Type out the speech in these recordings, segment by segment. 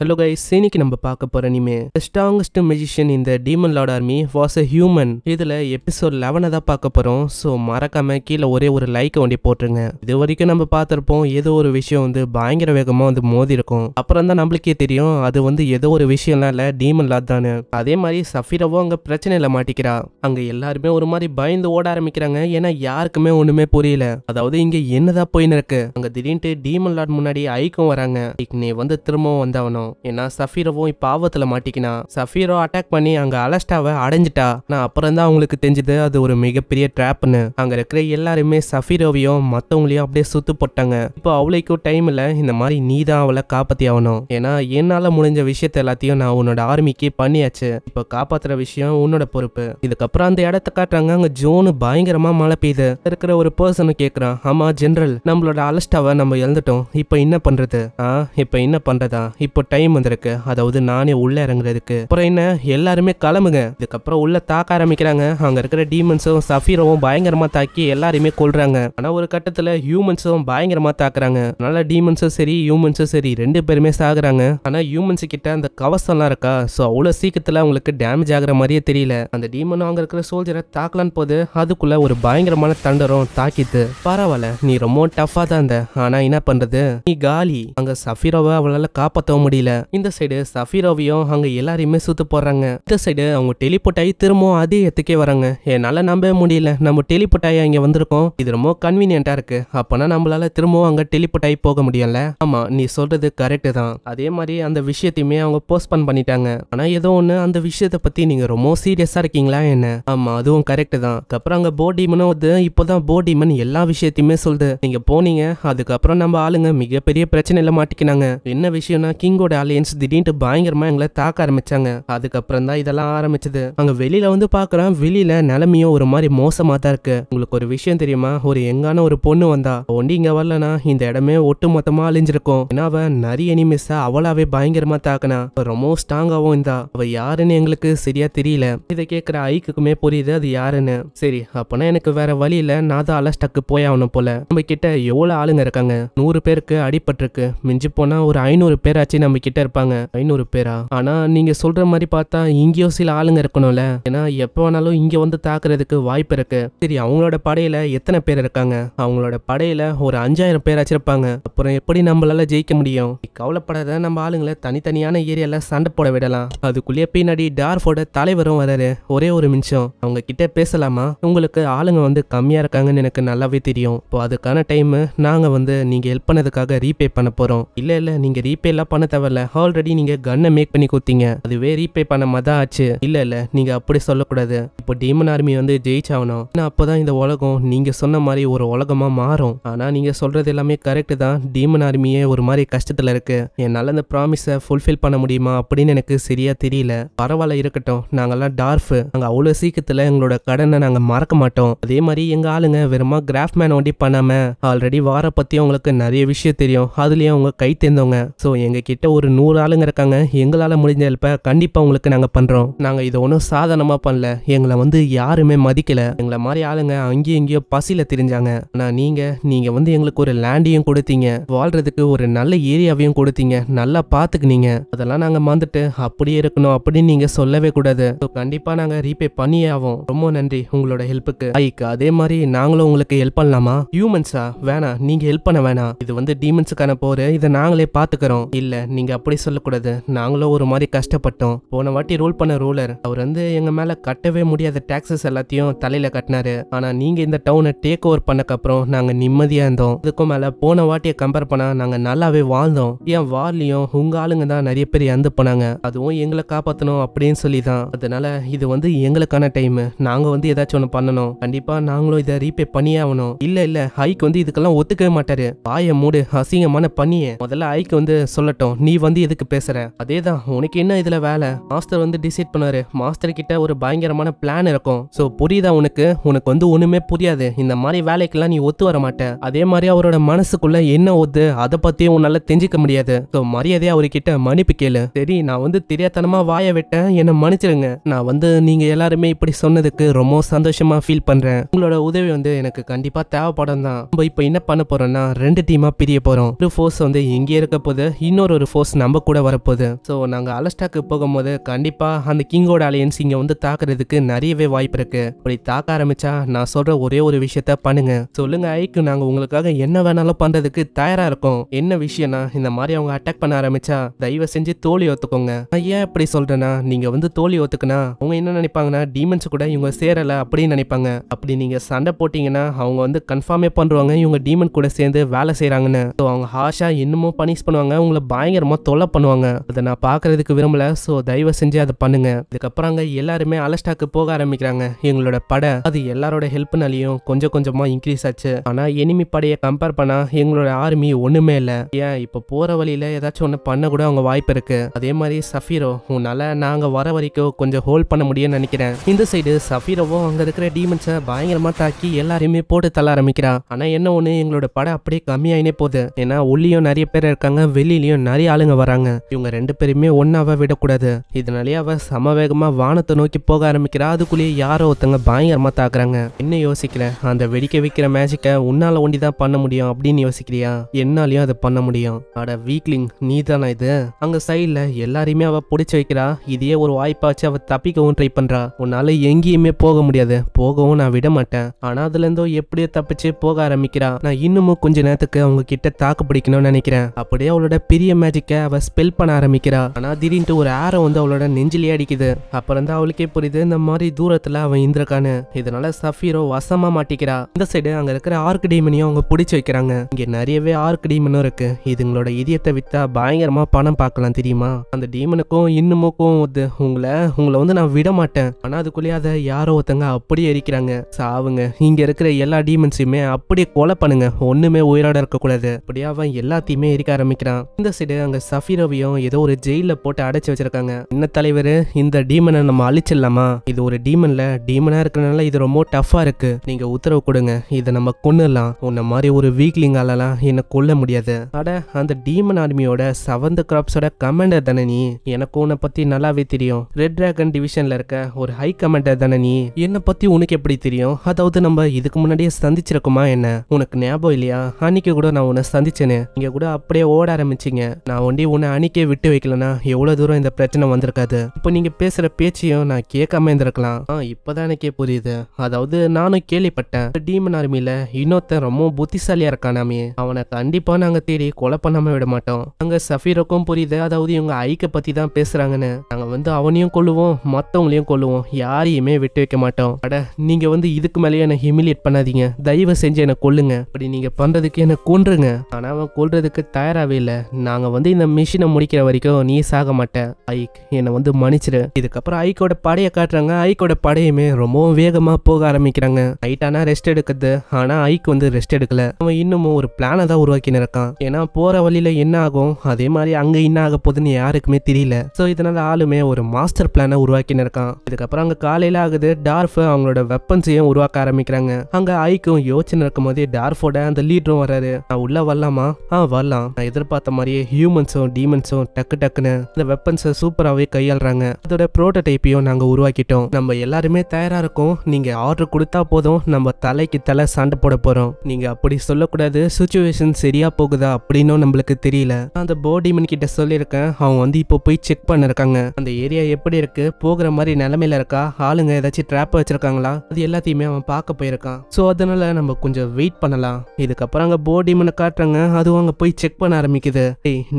Hello guys இன்னைக்கு நம்ம பார்க்க போற இனிமே ஸ்ட்ராங்கஸ்ட் மெஜிஷியன் இந்த demon lord army was a human இதுல எபிசோட் லெவனை தான் பார்க்க போறோம். ஸோ மறக்காம கீழே ஒரே ஒரு லைக் வண்டி போட்டுருங்க. இது வரைக்கும் நம்ம பார்த்துருப்போம் ஏதோ ஒரு விஷயம் வந்து பயங்கர வேகமா வந்து மோதி இருக்கும். அப்புறம் தான் நம்மளுக்கே தெரியும் அது வந்து ஏதோ ஒரு விஷயம்லாம் இல்லை டீமன் லார்ட் தானே அதே மாதிரி சஃபீரவும் அங்க பிரச்சனையில மாட்டிக்கிறா. அங்க எல்லாருமே ஒரு மாதிரி பயந்து ஓட ஆரம்பிக்கிறாங்க. ஏன்னா யாருக்குமே ஒண்ணுமே புரியல. அதாவது இங்க என்னதான் போயின்னு இருக்கு. அங்க திடீர்னு டீமன் லார்ட் முன்னாடி ஐக்கும் வராங்க. நீ வந்து திரும்பவும் வந்தவனும் ஏன்னா சஃபீரவும் இப்போ ஆபத்தில் மாட்டிக்கினா சஃபீரோ அட்டாக் பண்ணி அங்க அலஸ்டாவை அடைஞ்சிட்டா நான் அப்புறம் தான் அவங்களுக்கு தெரிஞ்சது அது ஒரு மிகப்பெரிய ட்ராப்னு அங்க இருக்கிற எல்லாருமே சஃபீரோவையும் மத்தவங்களையும் அப்படியே சுத்து போட்டாங்க. இப்போ அவளைக்கும் டைம் இல்லை இந்த மாதிரி நீ தான் அவளை காப்பாத்தி ஆகணும். ஏன்னா என்னால் முடிஞ்ச விஷயத்த எல்லாத்தையும் நான் உன்னோட ஆர்மிக்கு பண்ணியாச்சு. இப்போ காப்பாத்துற விஷயம் உன்னோட பொறுப்பு. இதுக்கப்புறம் அந்த இடத்த காட்டுறாங்க அங்க ஜோனு பயங்கரமா மழை பெய்யுது. இருக்கிற ஒரு பர்சனை கேட்குறான் ஆமாம் ஜென்ரல் நம்மளோட அலஸ்டாவை நம்ம இழந்துட்டோம். இப்போ என்ன பண்றது? ஆ இப்போ என்ன பண்றதா? இப்போ டைம் டைம் வந்திருக்கு. அதாவது நானே உள்ள இறங்குறதுக்கு. அப்புறம் என்ன? எல்லாருமே கிளம்புங்க. இதுக்கப்புறம் உள்ள தாக்க ஆரம்பிக்கிறாங்க. அங்க இருக்கிற டீமன்ஸும் சஃபீரவும் பயங்கரமா தாக்கி எல்லாருமே கொள்றாங்க ஆனா ஒரு கட்டத்துல ஹியூமன்ஸும் பயங்கரமா தாக்குறாங்க. அதனால டீமன்ஸும் சரி ஹியூமன்ஸும் சரி ரெண்டு பேருமே சாகுறாங்க. ஆனா ஹியூமன்ஸ் கிட்ட அந்த கவசம்லாம் இருக்கா? ஸோ அவ்வளோ சீக்கிரத்துல அவங்களுக்கு டேமேஜ் ஆகுற மாதிரியே தெரியல. அந்த டீமன் அங்க இருக்கிற சோல்ஜரை தாக்கலான்னு போது அதுக்குள்ள ஒரு பயங்கரமான தண்டரும் தாக்கித்து பரவாயில்ல நீ ரொம்ப டஃபா தான் இருந்த. ஆனா என்ன பண்றது? நீ காலி. அங்க சஃபீரோவை அவளால காப்பாற்றவும் முடியல. இந்த சைடு சஃபீராவையும் அங்க எல்லாரையுமே சுத்து போடுறாங்க. இந்த சைடு அவங்க டெலிபோர்ட் ஆகி திரும்பவும் அதே இடத்துக்கே வராங்க. என்னால நம்பவே முடியல. நம்ம டெலிபோர்ட் ஆகி இங்க வந்திருக்கோம். இது ரொம்ப கன்வீனியன்ட்டா இருக்கு. அப்பனா நம்மளால திரும்பவும் அங்க டெலிபோர்ட் ஆகி போக முடியல ஆமா நீ சொல்றது கரெக்ட் தான். அதே மாதிரி அந்த விஷயத்தையுமே அவங்க போஸ்ட்போன் பண்ணிட்டாங்க. ஆனா ஏதோ ஒண்ணு அந்த விஷயத்தை பத்தி நீங்க ரொம்ப சீரியஸா இருக்கீங்களா என்ன? ஆமா அதுவும் கரெக்ட் தான். அப்புறம் அங்க போடிமனும் வந்து இப்போதான் போடிமன் எல்லா விஷயத்தையுமே சொல்லுது. நீங்க போனீங்க. அதுக்கப்புறம் நம்ம ஆளுங்க மிகப்பெரிய பிரச்சனையில மாட்டிக்கினாங்க. என்ன விஷயம்னா கிங்கோட அலையன்ஸ் திடீர்னு பயங்கரமா எங்களை தாக்க ஆரம்பிச்சாங்க. அதுக்கப்புறம் தான் இதெல்லாம் ஆரம்பிச்சது. அங்க வெளியில வந்து பாக்குறேன் வெளியில நிலைமையும் ஒரு மாதிரி மோசமா தான் இருக்கு. உங்களுக்கு ஒரு விஷயம் தெரியுமா? ஒரு எங்கான ஒரு பொண்ணு வந்தா ஒண்டி இங்க வரலனா இந்த இடமே ஒட்டு மொத்தமா அழிஞ்சிருக்கும். ஏன்னா அவன் நிறைய எனிமிஸ அவளாவே பயங்கரமா தாக்குனா ரொம்ப ஸ்ட்ராங்காவும் இருந்தா. அவ யாருன்னு எங்களுக்கு சரியா தெரியல. இதை கேட்கிற ஐக்குக்குமே புரியுது அது யாருன்னு. சரி அப்பனா எனக்கு வேற வழி இல்ல. நான் தான் அலஸ்டக்கு போய் ஆகணும் போல. நம்ம கிட்ட எவ்வளவு ஆளுங்க இருக்காங்க? நூறு பேருக்கு அடிபட்டிருக்கு. மிஞ்சி போனா ஒரு ஐநூறு பேராச்சு நம்ம கிட்ட இருப்பாங்க ஐநூறு பேரா? ஆனா நீங்க சொல்ற மாதிரி பார்த்தா இங்கேயும் சில ஆளுங்க இருக்கணும்ல? ஏன்னா எப்போ வேணாலும் இங்க வந்து தாக்குறதுக்கு வாய்ப்பு இருக்கு. சரி அவங்களோட படையில எத்தனை பேர் இருக்காங்க? அவங்களோட படையில ஒரு அஞ்சாயிரம் பேராச்சும் இருப்பாங்க அப்புறம் எப்படி நம்மளால ஜெயிக்க முடியும்? கவலைப்படாத நம்ம ஆளுங்களை தனித்தனியான ஏரியால சண்டை போட விடலாம். அதுக்குள்ளேயே பின்னாடி டார்ஃபோட தலைவரும் வராரு. ஒரே ஒரு நிமிஷம். அவங்க கிட்ட பேசலாமா? உங்களுக்கு ஆளுங்க வந்து கம்மியா இருக்காங்கன்னு எனக்கு நல்லாவே தெரியும். இப்போ அதுக்கான டைம் நாங்க வந்து நீங்க ஹெல்ப் பண்ணதுக்காக ரீபே பண்ண போறோம். இல்ல இல்ல நீங்க ரீபே எல்லாம் பண்ண தேவையில்ல. ஆல்ரெடி நீங்க கன்னை மேக் பண்ணி கொடுத்தீங்க. அதுவே ரீபே பண்ண மாதிரி ஆச்சு. இல்ல இல்ல நீங்க அப்படி சொல்லக்கூடாது. இப்போ டீமன் ஆர்மி வந்து ஜெயிச்சாகணும். ஏன்னா அப்பதான் இந்த உலகம் நீங்க சொன்ன மாதிரி ஒரு உலகமா மாறும். ஆனா நீங்க சொல்றது எல்லாமே கரெக்ட் தான். டீமன் ஆர்மியே ஒரு மாதிரி கஷ்டத்துல இருக்கு. என்னால அந்த ப்ராமிஸை ஃபுல்ஃபில் பண்ண முடியுமா அப்படின்னு எனக்கு சரியா தெரியல. பரவாயில்ல இருக்கட்டும். நாங்கெல்லாம் டார்ஃப் நாங்க அவ்வளவு சீக்கிரத்துல எங்களோட கடனை நாங்க மறக்க மாட்டோம். அதே மாதிரி எங்க ஆளுங்க வெறுமா கிராஃப்மேன் ஒண்டி பண்ணாம ஆல்ரெடி வார பத்தி உங்களுக்கு நிறைய விஷயம் தெரியும். அதுலேயும் அவங்க கை தேர்ந்தவங்க. ஸோ எங்க கிட்ட ஒரு நூறு ஆளுங்க இருக்காங்க. எங்களால் முடிஞ்ச ஹெல்ப்பை கண்டிப்பாக உங்களுக்கு நாங்கள் பண்ணுறோம் நாங்கள் இதை ஒன்றும் சாதனமாக பண்ணல. எங்களை வந்து யாருமே மதிக்கலை. எங்களை மாதிரி ஆளுங்க அங்கேயும் இங்கேயோ பசியில் தெரிஞ்சாங்க. ஆனால் நீங்கள் நீங்கள் வந்து எங்களுக்கு ஒரு லேண்டையும் கொடுத்தீங்க. வாழ்கிறதுக்கு ஒரு நல்ல ஏரியாவையும் கொடுத்தீங்க. நல்லா பார்த்துக்குனீங்க அதெல்லாம் நாங்கள் மறந்துட்டு அப்படியே இருக்கணும் அப்படின்னு நீங்கள் சொல்லவே கூடாது. ஸோ கண்டிப்பாக நாங்கள் ரீபே பண்ணியே ஆவோம். ரொம்ப நன்றி உங்களோட ஹெல்ப்புக்கு ஐக்கு அதே மாதிரி நாங்களும் உங்களுக்கு ஹெல்ப் பண்ணலாமா? ஹியூமன்ஸா வேணாம். நீங்கள் ஹெல்ப் பண்ண வேணாம். இது வந்து டீமன்ஸுக்கான போர். இதை நாங்களே பார்த்துக்குறோம் இல்லை நீங்கள் நீங்க அப்படி சொல்லக்கூடாது. நாங்களும் ஒரு மாதிரி கஷ்டப்பட்டோம். போன வாட்டி ரூல் பண்ண ரூலர் அவர் வந்து எங்க மேல கட்டவே முடியாத டாக்ஸஸ் எல்லாத்தையும் தலையில கட்டினாரு. ஆனா நீங்க இந்த டவுனை டேக் ஓவர் பண்ணக்கப்புறம் நாங்க நிம்மதியா இருந்தோம். இதுக்கும் மேல போன வாட்டியை கம்பேர் பண்ணா நாங்க நல்லாவே வாழ்ந்தோம். ஏன் வார்லயும் உங்க ஆளுங்க தான் நிறைய பேர் இறந்து போனாங்க. அதுவும் எங்களை காப்பாத்தணும் அப்படின்னு சொல்லி தான் அதனால இது வந்து எங்களுக்கான டைம் நாங்க வந்து ஏதாச்சும் ஒன்று பண்ணணும். கண்டிப்பா நாங்களும் இதை ரீபே பண்ணியே ஆகணும். இல்ல இல்ல ஹைக் வந்து இதுக்கெல்லாம் ஒத்துக்கவே மாட்டாரு. வாய மூடு அசிங்கமான பண்ணியே முதல்ல ஹைக் வந்து சொல்லட்டும். நீ வந்து எதுக்கு பேசுற? அதேதான் உனக்கு என்ன இதுல வேலை? மாஸ்டர் வந்து டிசைட் பண்ணாரு. மாஸ்டர் கிட்ட ஒரு பயங்கரமான பிளான் இருக்கும். சோ புரியுதா உனக்கு? உனக்கு வந்து ஒண்ணுமே புரியாது. இந்த மாதிரி வேலைக்கெல்லாம் நீ ஒத்து வர மாட்ட. அதே மாதிரி அவரோட மனசுக்குள்ள என்ன ஒத்து அதை பத்தியும் உன்னால தெரிஞ்சுக்க முடியாது. சோ மரியாதையா அவர்கிட்ட மன்னிப்பு கேளு. சரி நான் வந்து தெரியாதனமா வாய விட்டேன். என்ன மன்னிச்சிருங்க. நான் வந்து நீங்க எல்லாருமே இப்படி சொன்னதுக்கு ரொம்ப சந்தோஷமா ஃபீல் பண்றேன். உங்களோட உதவி வந்து எனக்கு கண்டிப்பா தேவைப்படும் தான். நம்ம இப்போ என்ன பண்ண போறோம்னா ரெண்டு டீமா பிரிய போறோம். ஒரு ஃபோர்ஸ் வந்து இங்கே இருக்க போது இன்னொரு ஒரு ஃபோர்ஸ் ஃபோர்ஸ் நம்ம கூட வரப்போகுது. ஸோ நாங்கள் அலஸ்டாக்கு போகும்போது கண்டிப்பாக அந்த கிங்கோட அலையன்ஸ் இங்கே வந்து தாக்குறதுக்கு நிறையவே வாய்ப்பு இருக்கு. அப்படி தாக்க ஆரம்பிச்சா நான் சொல்ற ஒரே ஒரு விஷயத்த பண்ணுங்க. சொல்லுங்க ஐக்கு நாங்க உங்களுக்காக என்ன வேணாலும் பண்றதுக்கு தயாரா இருக்கோம். என்ன விஷயம்னா இந்த மாதிரி அவங்க அட்டாக் பண்ண ஆரம்பிச்சா தயவு செஞ்சு தோழி ஒத்துக்கோங்க. நான் ஏன் இப்படி சொல்றேன்னா நீங்க வந்து தோழி ஒத்துக்குனா அவங்க என்ன நினைப்பாங்கன்னா டீமன்ஸ் கூட இவங்க சேரல அப்படின்னு நினைப்பாங்க. அப்படி நீங்க சண்டை போட்டீங்கன்னா அவங்க வந்து கன்ஃபார்மே பண்றாங்க இவங்க டீமன் கூட சேர்ந்து வேலை செய்யறாங்கன்னு ஸோ அவங்க ஹாஷா இன்னமும் பனிஷ் பண்ணுவாங்க உங்களை பயங்கரமா தொல்லை பண்ணுவாங்க. அதை நான் பார்க்கறதுக்கு விரும்பல. ஸோ தயவு செஞ்சு அதை பண்ணுங்க. இதுக்கப்புறம் அங்கே எல்லாருமே அலஸ்டாக்கு போக ஆரம்பிக்கிறாங்க. எங்களோட படை அது எல்லாரோட ஹெல்ப்னாலையும் கொஞ்சம் கொஞ்சமாக இன்க்ரீஸ் ஆச்சு. ஆனால் எனிமி படையை கம்பேர் பண்ணால் எங்களோட ஆர்மி ஒன்றுமே இல்லை. ஏன் இப்போ போகிற வழியில் ஏதாச்சும் ஒன்று பண்ண கூட அவங்க வாய்ப்பு இருக்கு. அதே மாதிரி சஃபீரோ உன்னால் நாங்கள் வர வரைக்கும் கொஞ்சம் ஹோல்ட் பண்ண முடியும்னு நினைக்கிறேன். இந்த சைடு சஃபீரோவும் அங்கே இருக்கிற டீமன்ஸை பயங்கரமாக தாக்கி எல்லாரையுமே போட்டு தள்ள ஆரம்பிக்கிறான் ஆனால் என்ன ஒன்று எங்களோட படம் அப்படியே கம்மியாயினே போகுது. ஏன்னா உள்ளேயும் நிறைய பேர் இருக்காங்க வெளியிலையும் நிறைய ஆளுங்க வராங்க. இவங்க ரெண்டு பேருமே ஒன்னாவ விடக்கூடாது. இதனாலேயே அவ சம வேகமா வானத்தை நோக்கி போக ஆரம்பிக்கிறா. அதுக்குள்ளேயே யாரோ ஒருத்தங்க பயங்கரமா தாக்குறாங்க. என்ன யோசிக்கல? அந்த வெடிக்க வைக்கிற மேஜிக்கை உன்னால ஒண்டி தான் பண்ண முடியும் அப்படின்னு யோசிக்கிறியா? என்னாலையும் அதை பண்ண முடியும். அட வீக்லிங் நீ தானே இது? அங்க சைட்ல எல்லாரையுமே அவ புடிச்சு வைக்கிறா. இதையே ஒரு வாய்ப்பாச்சு அவ தப்பிக்கவும் ட்ரை பண்றா. உன்னால எங்கேயுமே போக முடியாது. போகவும் நான் விட மாட்டேன். ஆனா அதுல இருந்தோ எப்படியோ தப்பிச்சு போக ஆரம்பிக்கிறா. நான் இன்னமும் கொஞ்ச நேரத்துக்கு அவங்க கிட்ட தாக்கு பிடிக்கணும்னு நினைக்கிறேன். அப்படியே அவளோட பெரிய மேஜிக் மேஜிக்கை அவ ஸ்பெல் பண்ண ஆரம்பிக்கிறா. ஆனா திடீர்னு ஒரு ஆரம் வந்து அவளோட நெஞ்சிலே அடிக்குது. அப்புறம் தான் அவளுக்கே புரியுது இந்த மாதிரி தூரத்துல அவன் இந்திரக்கானு இதனால சஃபீரோ வசமா மாட்டிக்கிறா. இந்த சைடு அங்க இருக்கிற ஆர்க் டீமனையும் அவங்க பிடிச்சி வைக்கிறாங்க. இங்க நிறையவே ஆர்க் டீமனும் இருக்கு. இதுங்களோட இதயத்தை வித்தா பயங்கரமா பணம் பார்க்கலாம் தெரியுமா? அந்த டீமனுக்கும் இன்னமுக்கும் வந்து உங்களை உங்களை வந்து நான் விட மாட்டேன். ஆனா அதுக்குள்ளேயே அதை யாரோ ஒருத்தங்க அப்படியே எரிக்கிறாங்க. சாவுங்க இங்க இருக்கிற எல்லா டீமன்ஸையுமே அப்படியே கொலை பண்ணுங்க. ஒண்ணுமே உயிரோட இருக்கக்கூடாது. அப்படியே அவன் எல்லாத்தையுமே எரிக்க ஆரம்பிக்கிறான். இந்த சைடு அங்க சஃபீரவையும் ஏதோ ஒரு ஜெயில போட்டு அடைச்சு வச்சிருக்காங்க. என்ன தலைவர்? இந்த டீமனை நம்ம அழிச்சிடலாமா? இது ஒரு டீமன்ல டீமனா இருக்கிறனால இது ரொம்ப டஃபா இருக்கு. நீங்க உத்தரவு கொடுங்க. இதை நம்ம கொன்னுடலாம். உன்ன மாதிரி ஒரு வீக்லிங்காலலாம் என்ன கொல்ல முடியாது. அட அந்த டீமன் ஆர்மியோட செவன்த் கிராப்ஸோட கமாண்டர் தானே நீ? எனக்கு உன்னை பத்தி நல்லாவே தெரியும். ரெட் டிராகன் டிவிஷன்ல இருக்க ஒரு ஹை கமாண்டர் தானே நீ? என்னை பத்தி உனக்கு எப்படி தெரியும்? அதாவது நம்ம இதுக்கு முன்னாடியே சந்திச்சிருக்கோமா என்ன? உனக்கு ஞாபகம் இல்லையா? அன்னைக்கு கூட நான் உன்னை சந்திச்சேனே. இங்க கூட அப்படியே ஓட ஆரம்பிச்சிங்க. நான் ஒண்டி உன்னை அணிக்கே விட்டு வைக்கலனா எவ்வளோ தூரம் இந்த பிரச்சனை வந்திருக்காது. இப்போ நீங்கள் பேசுகிற பேச்சையும் நான் கேட்காம இருந்திருக்கலாம். ஆ இப்பதான் எனக்கே புரியுது. அதாவது நானும் கேள்விப்பட்டேன். டீமன் ஆர்மியில் இன்னொருத்தன் ரொம்ப புத்திசாலியாக இருக்கானாமே அவனை கண்டிப்பாக நாங்கள் தேடி கொலை பண்ணாமல் விட மாட்டோம். அங்கே சஃபீருக்கும் புரியுது. அதாவது இவங்க ஐக்கை பற்றி தான் பேசுகிறாங்கன்னு நாங்கள் வந்து அவனையும் கொள்ளுவோம் மற்றவங்களையும் கொள்ளுவோம் யாரையுமே விட்டு வைக்க மாட்டோம். அட நீங்கள் வந்து இதுக்கு மேலேயே என்ன ஹிமிலியேட் பண்ணாதீங்க. தயவு செஞ்சு என்னை கொல்லுங்க. அப்படி நீங்கள் பண்ணுறதுக்கு என்னை கொன்றுங்க. ஆனால் அவன் கொல்றதுக்கு தயாராகவே இல்லை. நாங்கள் வந்து இந்த மிஷினை முடிக்கிற வரைக்கும் நீ சாக மாட்ட ஐக். என்னை வந்து மன்னிச்சிரு. இதுக்கப்புறம் ஐக்கோட படையை காட்டுறாங்க. ஐக்கோட படையுமே ரொம்பவும் வேகமாக போக ஆரம்பிக்கிறாங்க. ஐட்டானா ரெஸ்ட் எடுக்குது. ஆனால் ஐக் வந்து ரெஸ்ட் எடுக்கல. அவன் இன்னமும் ஒரு பிளானை தான் உருவாக்கின்னு இருக்கான். ஏன்னா போகிற வழியில் என்ன ஆகும்? அதே மாதிரி அங்கே என்ன ஆக போகுதுன்னு யாருக்குமே தெரியல. ஸோ இதனால் ஆளுமே ஒரு மாஸ்டர் பிளானை உருவாக்கின்னு இருக்கான். இதுக்கப்புறம் அங்கே காலையில் ஆகுது. டார்ஃப் அவங்களோட வெப்பன்ஸையும் உருவாக்க ஆரம்பிக்கிறாங்க. அங்கே ஐக்கும் யோசனை இருக்கும் போதே டார்ஃபோட அந்த லீடரும் வராரு நான் உள்ள வரலாமா? ஆ வரலாம். நான் எதிர்பார்த்த மாதிரியே வில்லன்ஸும் டீமன்ஸும் டக்கு டக்குன்னு இந்த வெப்பன்ஸை சூப்பராகவே கையாளுறாங்க. அதோட ப்ரோட்டோடைப்பையும் நாங்கள் உருவாக்கிட்டோம். நம்ம எல்லாருமே தயாராக இருக்கோம். நீங்கள் ஆர்டர் கொடுத்தா போதும். நம்ம தலைக்கு தலை சண்டை போட போகிறோம் நீங்கள் அப்படி சொல்லக்கூடாது. சுச்சுவேஷன் சரியா போகுதா அப்படின்னும் நம்மளுக்கு தெரியல. அந்த போ டீமன் கிட்ட சொல்லியிருக்கேன். அவங்க வந்து இப்போ போய் செக் பண்ணிருக்காங்க. அந்த ஏரியா எப்படி இருக்கு? போகிற மாதிரி நிலமையில இருக்கா? ஆளுங்க ஏதாச்சும் ட்ராப் வச்சிருக்காங்களா? அது எல்லாத்தையுமே அவன் பார்க்க போயிருக்கான். ஸோ அதனால நம்ம கொஞ்சம் வெயிட் பண்ணலாம். இதுக்கப்புறம் அங்கே போ டீமனை காட்டுறாங்க. அதுவும் அங்கே போய் செக் பண்ண ஆரம்பிக்குது.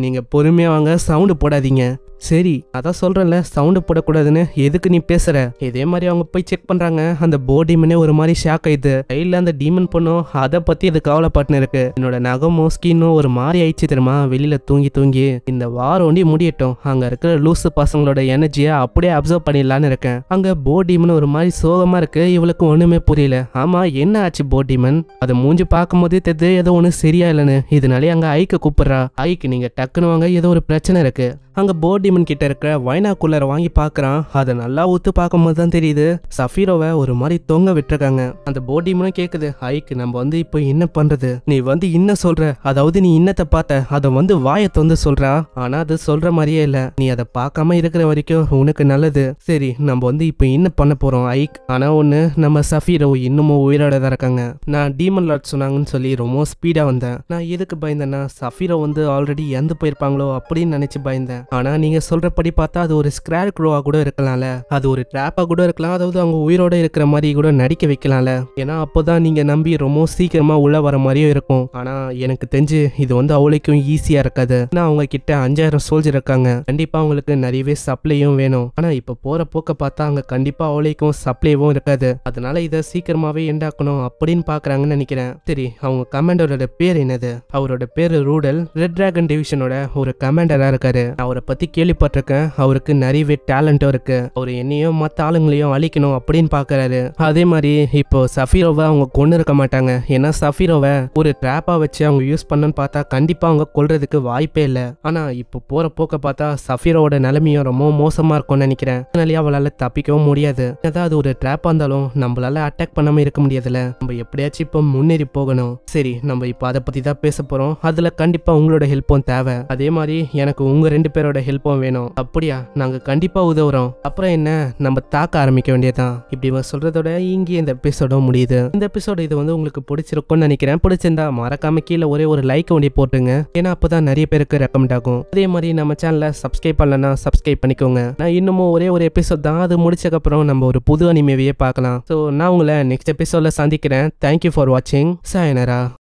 நீங்க நீங்கள் பொறுமையாக வாங்க சவுண்டு போடாதீங்க. சரி அதான் சொல்கிறேன்ல சவுண்டு போடக்கூடாதுன்னு எதுக்கு நீ பேசுகிற இதே மாதிரி அவங்க போய் செக் பண்ணுறாங்க அந்த போர்டிமனே ஒரு மாதிரி ஷாக் ஆயிடுது கையில் அந்த டீமன் பொண்ணும் அதை பற்றி அது கவலைப்பட்டுன்னு இருக்கு. என்னோட நகமும் ஸ்கின்னும் ஒரு மாதிரி ஆயிடுச்சு தெரியுமா? வெளியில் தூங்கி தூங்கி இந்த வாரம் ஒண்டி முடியட்டும் அங்கே இருக்கிற லூசு பசங்களோட எனர்ஜியை அப்படியே அப்சர்வ் பண்ணிடலான்னு இருக்கேன். அங்க போர்டிமன் ஒரு மாதிரி சோகமா இருக்கு இவளுக்கு ஒன்றுமே புரியல. ஆமாம் என்ன ஆச்சு போர்டிமன் அதை மூஞ்சி பார்க்கும்போதே தெரியுது ஏதோ ஒன்று சரியா இல்லைன்னு. இதனாலே அங்கே ஐக்கு கூப்பிட்றா. ஐக்கு நீங்கள் டக்குன்னு வாங்க ஏதோ ஒரு பிரச்சனை இருக்கு. அங்க போர்டிமன் கிட்ட இருக்கிற வைனா கூலரை வாங்கி பார்க்குறான் அதை நல்லா ஊத்து பார்க்கும்போது தான் தெரியுது சஃபீரோவை ஒரு மாதிரி தொங்க விட்டுருக்காங்க. அந்த போர்டிமனும் கேக்குது ஐக்கு நம்ம வந்து இப்போ என்ன பண்றது? நீ வந்து என்ன சொல்ற? அதாவது நீ இன்னத்தை பார்த்த அதை வந்து வாயை தொந்து சொல்றா? ஆனா அது சொல்ற மாதிரியே இல்ல. நீ அதை பார்க்காம இருக்கிற வரைக்கும் உனக்கு நல்லது. சரி நம்ம வந்து இப்போ என்ன பண்ண போறோம் ஐக் ஆனா ஒண்ணு நம்ம சஃபீரோ இன்னமும் உயிரோட தான் இருக்காங்க. நான் டீமன் லாட் சொன்னாங்கன்னு சொல்லி ரொம்ப ஸ்பீடா வந்தேன். நான் எதுக்கு பயந்தேன்னா சஃபீரோ வந்து ஆல்ரெடி இறந்து போயிருப்பாங்களோ அப்படின்னு நினைச்சு பயந்தேன். ஆனா நீங்க சொல்றபடி பார்த்தா அது ஒரு ஸ்கிரார் க்ரோவா கூட இருக்கலாம்ல. அது ஒரு ட்ராப்பா கூட இருக்கலாம். அதாவது அவங்க உயிரோட இருக்கிற மாதிரி கூட நடிக்க வைக்கலாம்ல. ஏன்னா அப்போதான் நீங்க நம்பி ரொம்ப சீக்கிரமா உள்ள வர மாதிரியும் இருக்கும். ஆனா எனக்கு தெரிஞ்சு இது வந்து அவளுக்கும் ஈஸியா இருக்காது. ஏன்னா அவங்க கிட்ட அஞ்சாயிரம் சோல்ஜர் இருக்காங்க. கண்டிப்பா அவங்களுக்கு நிறையவே சப்ளையும் வேணும். ஆனா இப்ப போற போக்க பார்த்தா அங்க கண்டிப்பா அவளுக்கும் சப்ளைவும் இருக்காது. அதனால இதை சீக்கிரமாவே எண்டாக்கணும் அப்படின்னு பாக்குறாங்கன்னு நினைக்கிறேன். சரி அவங்க கமாண்டரோட பேர் என்னது? அவரோட பேரு ரூடல். ரெட் டிராகன் டிவிஷனோட ஒரு கமாண்டரா இருக்காரு. நான் அவரை பத்தி கேள்விப்பட்டிருக்கேன். அவருக்கு நிறையவே டேலண்ட்டும் இருக்கு. அவர் என்னையும் மற்ற ஆளுங்களையும் அழிக்கணும் அப்படின்னு பாக்குறாரு. அதே மாதிரி இப்போ சஃபீரோவை அவங்க கொண்டு இருக்க மாட்டாங்க. ஏன்னா சஃபீரோவை ஒரு ட்ராப்பா வச்சு அவங்க யூஸ் பண்ணன்னு பார்த்தா கண்டிப்பா அவங்க கொள்றதுக்கு வாய்ப்பே இல்லை. ஆனா இப்போ போற போக்க பார்த்தா சஃபீரோட நிலைமையும் ரொம்ப மோசமா இருக்கும்னு நினைக்கிறேன். அதனாலேயே அவளால தப்பிக்கவும் முடியாது. அதாவது ஒரு ட்ராப்பா இருந்தாலும் நம்மளால அட்டாக் பண்ணாம இருக்க முடியாதுல்ல. நம்ம எப்படியாச்சும் இப்போ முன்னேறி போகணும். சரி நம்ம இப்போ அதை பத்தி தான் பேச போறோம். அதுல கண்டிப்பா உங்களோட ஹெல்ப்பும் தேவை. அதே மாதிரி எனக்கு உங்க ரெண்டு பேரோட ஹெல்ப்பும் வேணும். அப்படியா? நாங்க கண்டிப்பா உதவுறோம். அப்புறம் என்ன? நம்ம தாக்க ஆரம்பிக்க வேண்டியதுதான். இப்படி சொல்றதோட இங்கே இந்த எபிசோடும் முடியுது. இந்த எபிசோடு இது வந்து உங்களுக்கு பிடிச்சிருக்கும்னு நினைக்கிறேன். பிடிச்சிருந்தா மறக்காம கீழே ஒரே ஒரு லைக் ஒண்டி போட்டுங்க ஏன்னா அப்பதான் நிறைய பேருக்கு ரெக்கமெண்ட் ஆகும். அதே மாதிரி நம்ம சேனலை சப்ஸ்கிரைப் பண்ணலன்னா சப்ஸ்கிரைப் பண்ணிக்கோங்க. நான் இன்னமும் ஒரே ஒரு எபிசோட் தான். அது முடிச்சக்கப்புறம் நம்ம ஒரு புது அனிமேவையே பார்க்கலாம். ஸோ நான் உங்களை நெக்ஸ்ட் எபிசோட்ல சந்திக்கிறேன். தேங்க்யூ ஃபார் வாட்சிங் சாயனரா